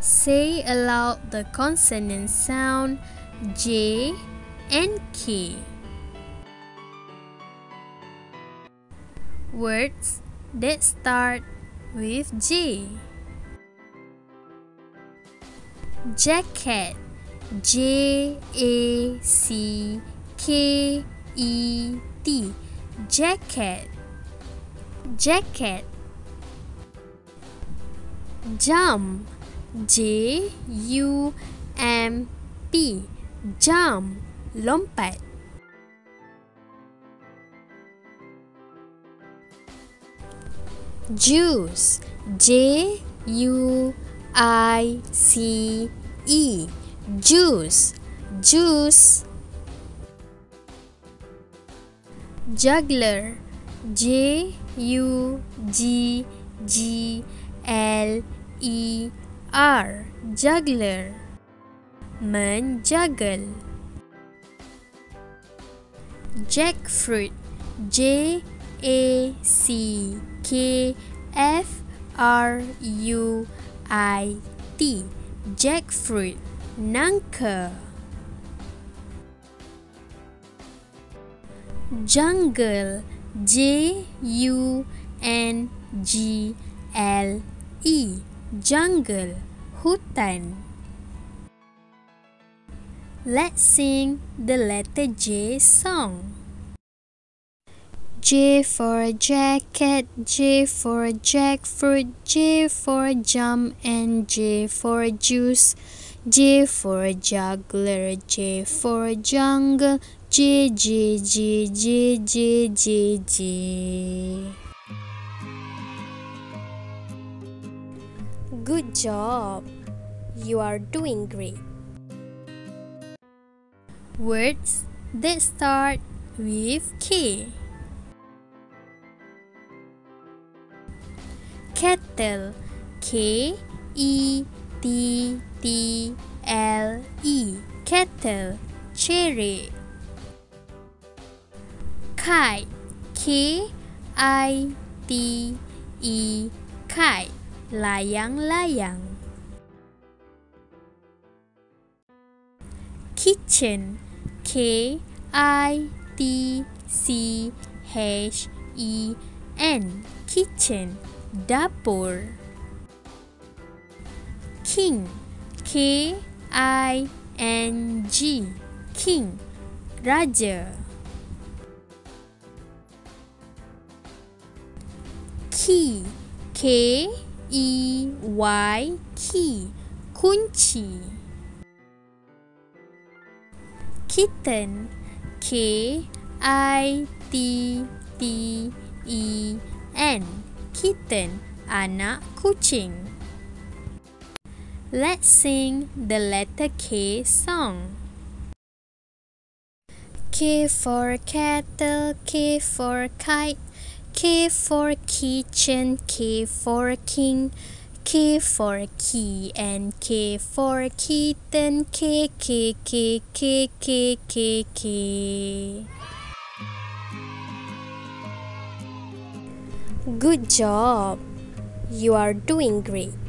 Say aloud the consonant sound J and K. Words that start with J. Jacket J A C K E T Jacket Jacket Jump J U M P. Jump. Lompat. Juice. J U I C E. Juice. Juice. Juggler. J U G G L E R Juggler Menjuggle. Jackfruit J A C K F R U I T Jackfruit Nangka. Jungle J U N G L E Jungle Hutan Let's sing the letter J song. J for a jacket, J for a jackfruit, J for a jump, and J for a juice. J for a juggler, J for a jungle, J, J, J, J, J, J, J. Good job. You are doing great. Words that start with K. kettle. K E T T L E. Kettle. Cherry. Kite. K I T E. Kite layang-layang. Kitchen. K I T C H E N. Kitchen. Dapur. King. K i n g. King. Raja. Key. K e y key kunci. Kitten. K i t t e n. Kitten, anak kucing. Let's sing the letter K song. K for kettle, K for kite, K for kitchen, K for king, K for key and K for kitten, K, K, K, K, K, K, K. Good job! You are doing great.